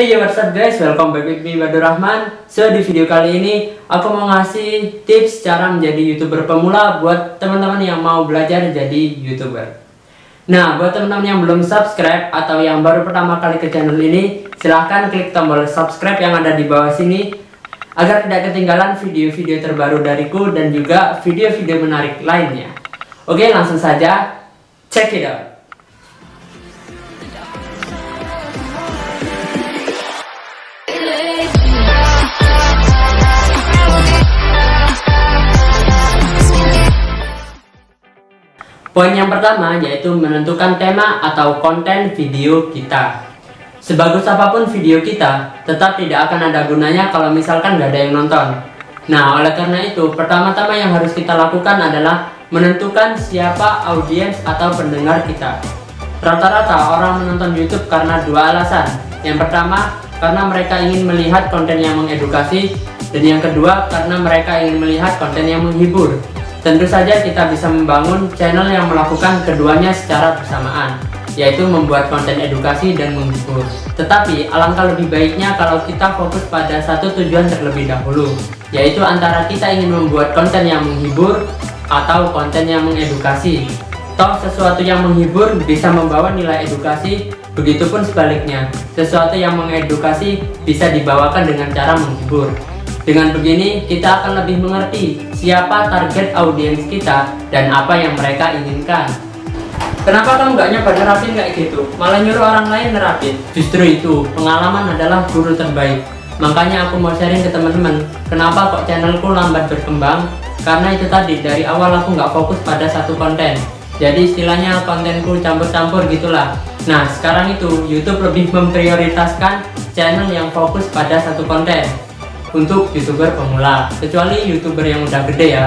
Hey what's up guys, welcome back with me Badur Rahman. So di video kali ini aku mau ngasih tips cara menjadi youtuber pemula buat teman-teman yang mau belajar jadi youtuber. Nah buat teman-teman yang belum subscribe atau yang baru pertama kali ke channel ini Silahkan klik tombol subscribe yang ada di bawah sini Agar tidak ketinggalan video-video terbaru dariku dan juga video-video menarik lainnya. Oke langsung saja, check it out Poin yang pertama yaitu menentukan tema atau konten video kita. Sebagus apa pun video kita, tetap tidak akan ada gunanya kalau misalkan nggak ada yang nonton. Nah, oleh karena itu, pertama-tama yang harus kita lakukan adalah menentukan siapa audiens atau pendengar kita. Rata-rata orang menonton YouTube karena dua alasan. Yang pertama, karena mereka ingin melihat konten yang mengedukasi, dan yang kedua, karena mereka ingin melihat konten yang menghibur. Tentu saja kita bisa membangun channel yang melakukan keduanya secara bersamaan, yaitu membuat konten edukasi dan menghibur. Tetapi alangkah lebih baiknya kalau kita fokus pada satu tujuan terlebih dahulu, yaitu antara kita ingin membuat konten yang menghibur atau konten yang mengedukasi. Toh sesuatu yang menghibur bisa membawa nilai edukasi, begitupun sebaliknya. Sesuatu yang mengedukasi bisa dibawakan dengan cara menghibur. Dengan begini, kita akan lebih mengerti siapa target audiens kita dan apa yang mereka inginkan. Kenapa kamu nggak nyoba nerapin kayak gitu? Malah nyuruh orang lain nerapin. Justru itu, pengalaman adalah guru terbaik. Makanya aku mau sharing ke teman-teman, kenapa kok channelku lambat berkembang? Karena itu tadi, dari awal aku nggak fokus pada satu konten. Jadi istilahnya kontenku campur-campur gitulah. Nah, sekarang itu YouTube lebih memprioritaskan channel yang fokus pada satu konten untuk youtuber pemula kecuali youtuber yang udah gede ya.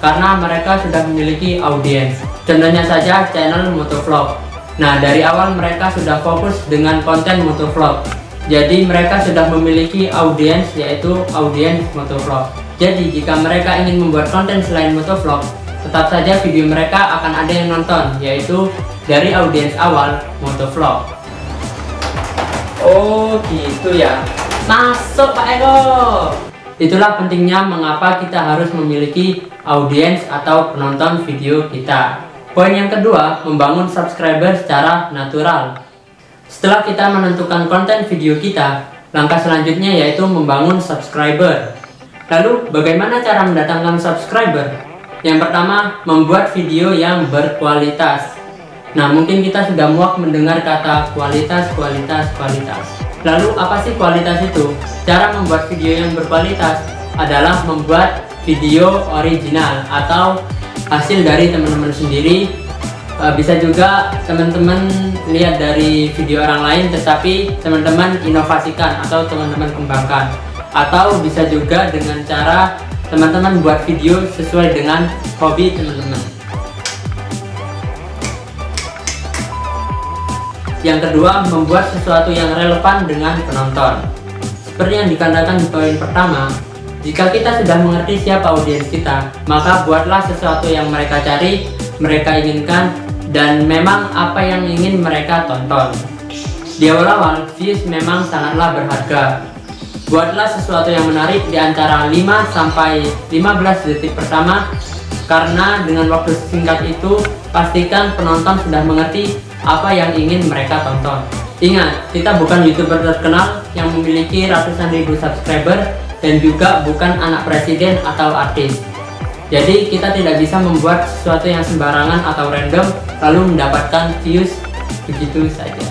Karena mereka sudah memiliki audiens. Contohnya saja channel motovlog nah dari awal mereka sudah fokus dengan konten motovlog jadi mereka sudah memiliki audiens yaitu audiens motovlog jadi jika mereka ingin membuat konten selain motovlog tetap saja video mereka akan ada yang nonton yaitu dari audiens awal motovlog oh gitu ya Masuk Pak Eko. Itulah pentingnya mengapa kita harus memiliki audiens atau penonton video kita. Poin yang kedua, membangun subscriber secara natural. Setelah kita menentukan konten video kita, langkah selanjutnya yaitu membangun subscriber. Lalu, bagaimana cara mendatangkan subscriber? Yang pertama, membuat video yang berkualitas. Nah, mungkin kita sudah muak mendengar kata kualitas, kualitas, kualitas. Lalu apa sih kualitas itu? Cara membuat video yang berkualitas adalah membuat video original atau hasil dari teman-teman sendiri. E, bisa juga teman-teman lihat dari video orang lain tetapi teman-teman inovasikan atau teman-teman kembangkan. Atau bisa juga dengan cara teman-teman buat video sesuai dengan hobi teman-teman Yang kedua, membuat sesuatu yang relevan dengan penonton. Seperti yang dikatakan di poin pertama, jika kita sudah mengerti siapa audiens kita, maka buatlah sesuatu yang mereka cari, mereka inginkan, dan memang apa yang ingin mereka tonton. Di awal-awal, views memang sangatlah berharga. Buatlah sesuatu yang menarik di antara 5 sampai 15 detik pertama karena dengan waktu singkat itu pastikan penonton sudah mengerti apa yang ingin mereka tonton. Ingat, kita bukan youtuber terkenal yang memiliki ratusan ribu subscriber dan juga bukan anak presiden atau artis. Jadi kita tidak bisa membuat sesuatu yang sembarangan atau random lalu mendapatkan views begitu saja.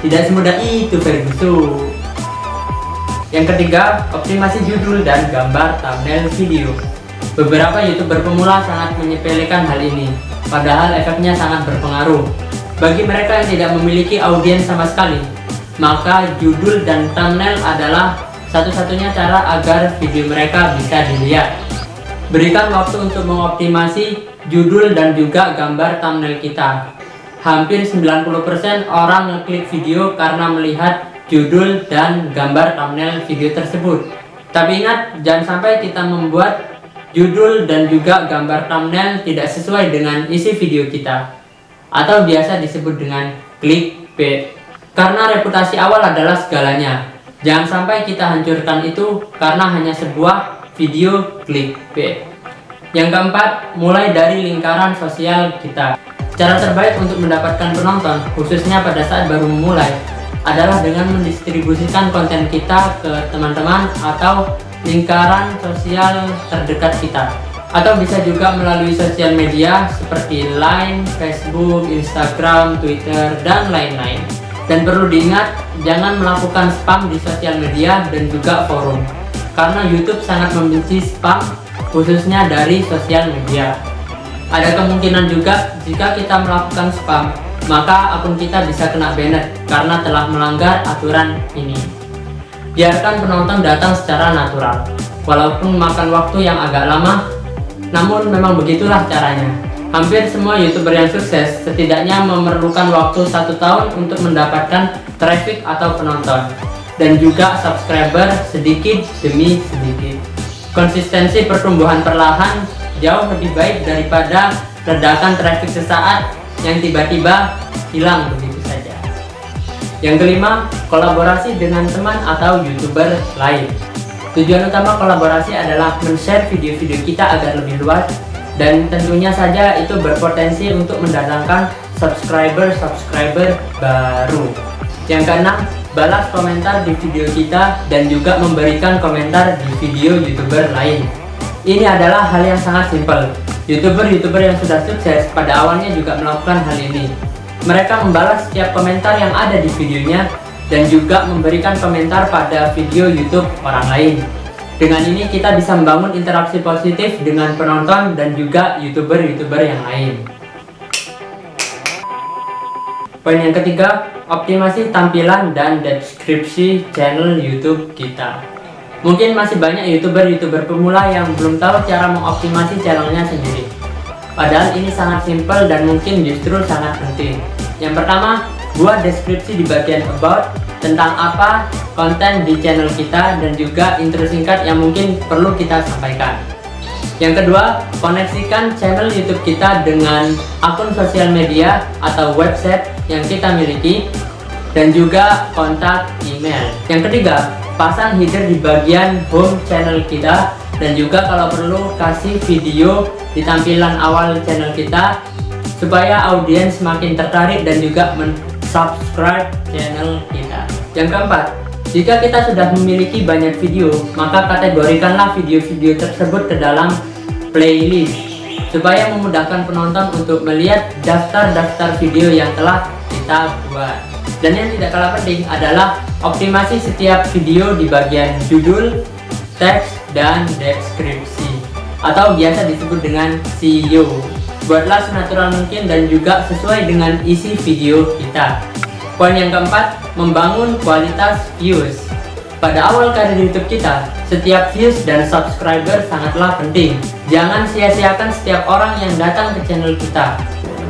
Tidak semudah itu Ferguson. Yang ketiga, optimasi judul dan gambar thumbnail video. Beberapa youtuber pemula sangat menyepelekan hal ini, padahal efeknya sangat berpengaruh. Bagi mereka yang tidak memiliki audiens sama sekali, maka judul dan thumbnail adalah satu-satunya cara agar video mereka bisa dilihat. Berikan waktu untuk mengoptimasi judul dan juga gambar thumbnail kita. Hampir 90% orang ngeklik video karena melihat judul dan gambar thumbnail video tersebut. Tapi ingat, jangan sampai kita membuat judul dan juga gambar thumbnail tidak sesuai dengan isi video kita atau biasa disebut dengan clickbait. Karena reputasi awal adalah segalanya. Jangan sampai kita hancurkan itu karena hanya sebuah video clickbait. Yang keempat, mulai dari lingkaran sosial kita. Cara terbaik untuk mendapatkan penonton, khususnya pada saat baru memulai, adalah dengan mendistribusikan konten kita ke teman-teman atau lingkaran sosial terdekat kita atau bisa juga melalui sosial media seperti Line, Facebook, Instagram, Twitter, dan lain-lain. Dan perlu diingat, jangan melakukan spam di sosial media dan juga forum. Karena YouTube sangat membenci spam, khususnya dari sosial media. Ada kemungkinan juga jika kita melakukan spam, maka akun kita bisa kena banned karena telah melanggar aturan ini. Biarkan penonton datang secara natural. Walaupun makan waktu yang agak lama, namun memang begitulah caranya. Hampir semua youtuber yang sukses setidaknya memerlukan waktu satu tahun untuk mendapatkan traffic atau penonton dan juga subscriber sedikit demi sedikit. Konsistensi pertumbuhan perlahan jauh lebih baik daripada ledakan traffic sesaat yang tiba-tiba hilang begitu saja. Yang kelima, kolaborasi dengan teman atau youtuber lain. Tujuan utama kolaborasi adalah men-share video-video kita agar lebih luas dan tentunya saja itu berpotensi untuk mendatangkan subscriber-subscriber baru. Yang keenam, balas komentar di video kita dan juga memberikan komentar di video youtuber lain. Ini adalah hal yang sangat simpel. Youtuber-youtuber yang sudah sukses pada awalnya juga melakukan hal ini. Mereka membalas setiap komentar yang ada di videonya dan juga memberikan komentar pada video YouTube orang lain. Dengan ini kita bisa membangun interaksi positif dengan penonton dan juga YouTuber-YouTuber yang lain. Poin yang ketiga, optimasi tampilan dan deskripsi channel YouTube kita. Mungkin masih banyak YouTuber-YouTuber pemula yang belum tahu cara mengoptimasi channelnya sendiri. Padahal ini sangat simpel dan mungkin justru sangat penting. Yang pertama, buat deskripsi di bagian about tentang apa konten di channel kita dan juga intro singkat yang mungkin perlu kita sampaikan. Yang kedua, koneksikan channel YouTube kita dengan akun sosial media atau website yang kita miliki dan juga kontak email. Yang ketiga, pasang header di bagian home channel kita dan juga kalau perlu kasih video di tampilan awal channel kita supaya audiens semakin tertarik dan juga subscribe channel kita. Yang keempat, jika kita sudah memiliki banyak video, maka kategorikanlah video-video tersebut ke dalam playlist supaya memudahkan penonton untuk melihat daftar-daftar video yang telah kita buat. Dan yang tidak kalah penting adalah optimasi setiap video di bagian judul, teks, dan deskripsi atau biasa disebut dengan SEO. Buatlah senatural mungkin dan juga sesuai dengan isi video kita. Poin yang keempat, membangun kualitas views. Pada awal karir YouTube kita, setiap views dan subscriber sangatlah penting. Jangan sia-siakan setiap orang yang datang ke channel kita.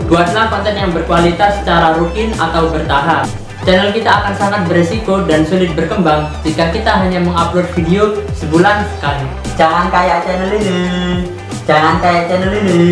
Buatlah konten yang berkualitas secara rutin atau bertahap. Channel kita akan sangat beresiko dan sulit berkembang jika kita hanya mengupload video sebulan sekali. Jangan kayak channel ini. Jangan kayak channel ini.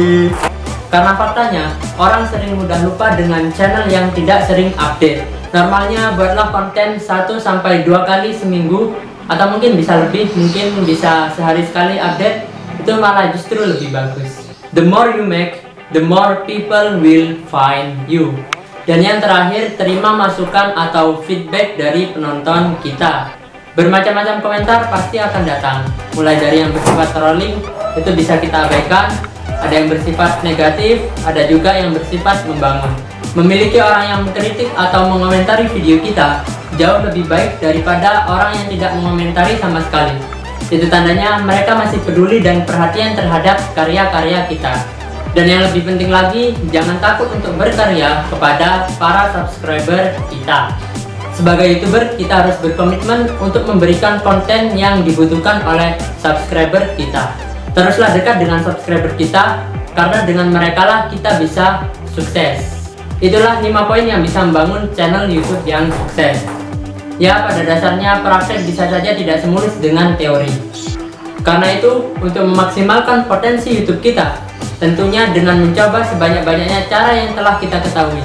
Karena faktanya, orang sering mudah lupa dengan channel yang tidak sering update. Normalnya buatlah konten 1 sampai 2 kali seminggu atau mungkin bisa lebih, mungkin bisa sehari sekali update. Itu malah justru lebih bagus. The more you make, the more people will find you. Dan yang terakhir, terima masukan atau feedback dari penonton kita. Bermacam-macam komentar pasti akan datang. Mulai dari yang bersifat trolling, itu bisa kita abaikan ada yang bersifat negatif, ada juga yang bersifat membangun. Memiliki orang yang mengkritik atau mengomentari video kita jauh lebih baik daripada orang yang tidak mengomentari sama sekali. Itu tandanya mereka masih peduli dan perhatian terhadap karya-karya kita. Dan yang lebih penting lagi, jangan takut untuk berkarya kepada para subscriber kita. Sebagai YouTuber, kita harus berkomitmen untuk memberikan konten yang dibutuhkan oleh subscriber kita. Teruslah dekat dengan subscriber kita karena dengan mereka lah kita bisa sukses. Itulah 5 poin yang bisa membangun channel YouTube yang sukses. Ya, pada dasarnya praktek bisa saja tidak semulus dengan teori. Karena itu, untuk memaksimalkan potensi YouTube kita, tentunya dengan mencoba sebanyak-banyaknya cara yang telah kita ketahui.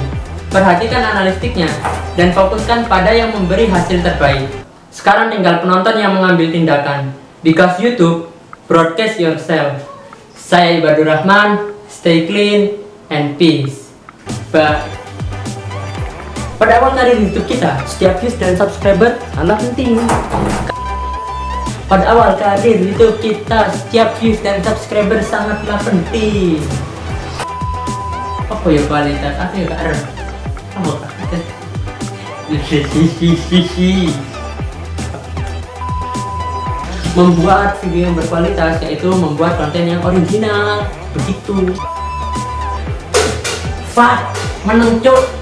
Perhatikan analistiknya dan fokuskan pada yang memberi hasil terbaik. Sekarang tinggal penonton yang mengambil tindakan. Because YouTube, broadcast yourself. Saya Ibadur Rahman, stay clean and peace. Bye. Pada awal karir YouTube kita, setiap views dan subscriber sangat penting. Pada awal karir YouTube kita, setiap views dan subscriber sangatlah penting. Apa ya kualitas? Apa ya kak? Apa kak? Membuat video yang berkualitas yaitu membuat konten yang original. Begitu. Fat menentuk